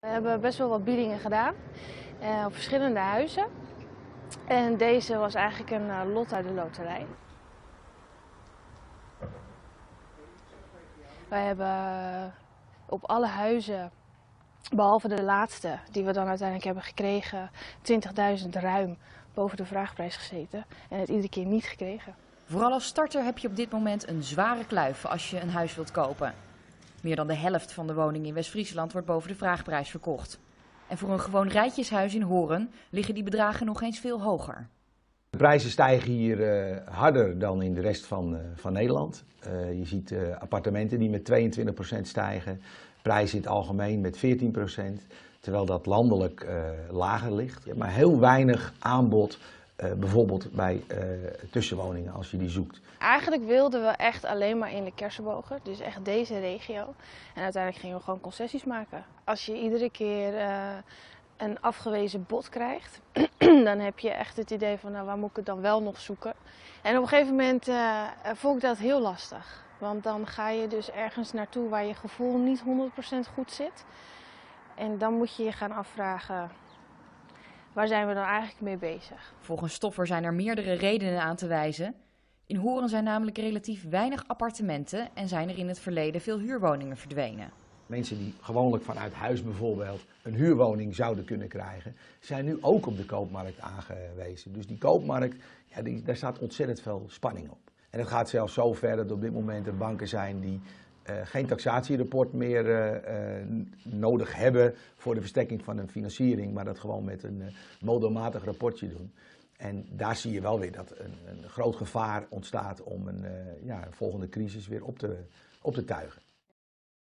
We hebben best wel wat biedingen gedaan eh, op verschillende huizen. En deze was eigenlijk een eh, lot uit de loterij. Wij hebben op alle huizen, behalve de laatste die we dan uiteindelijk hebben gekregen, 20.000 ruim boven de vraagprijs gezeten. En het iedere keer niet gekregen. Vooral als starter heb je op dit moment een zware kluif als je een huis wilt kopen. Meer dan de helft van de woningen in West-Friesland wordt boven de vraagprijs verkocht. En voor een gewoon rijtjeshuis in Horen liggen die bedragen nog eens veel hoger. De prijzen stijgen hier eh, harder dan in de rest van, eh, van Nederland. Eh, je ziet appartementen die met 22% stijgen, prijzen in het algemeen met 14%, terwijl dat landelijk lager ligt. Je hebt maar heel weinig aanbod, eh, bijvoorbeeld bij eh, tussenwoningen als je die zoekt. Eigenlijk wilden we echt alleen maar in de kersenbogen, dus echt deze regio. En uiteindelijk gingen we gewoon concessies maken. Als je iedere keer eh, een afgewezen bod krijgt, dan heb je echt het idee van nou, waar moet ik het dan wel nog zoeken. En op een gegeven moment vond ik dat heel lastig. Want dan ga je dus ergens naartoe waar je gevoel niet 100% goed zit. En dan moet je je gaan afvragen, waar zijn we dan eigenlijk mee bezig? Volgens Stoffer zijn er meerdere redenen aan te wijzen. In Horen zijn namelijk relatief weinig appartementen en zijn er in het verleden veel huurwoningen verdwenen. Mensen die gewoonlijk vanuit huis bijvoorbeeld een huurwoning zouden kunnen krijgen, zijn nu ook op de koopmarkt aangewezen. Dus die koopmarkt, ja, die, daar staat ontzettend veel spanning op. En het gaat zelfs zo ver dat op dit moment er banken zijn die geen taxatierapport meer eh, eh, nodig hebben voor de verstrekking van een financiering, maar dat gewoon met een eh, modelmatig rapportje doen. En daar zie je wel weer dat een, een groot gevaar ontstaat om een, eh, ja, volgende crisis weer op te, op te tuigen.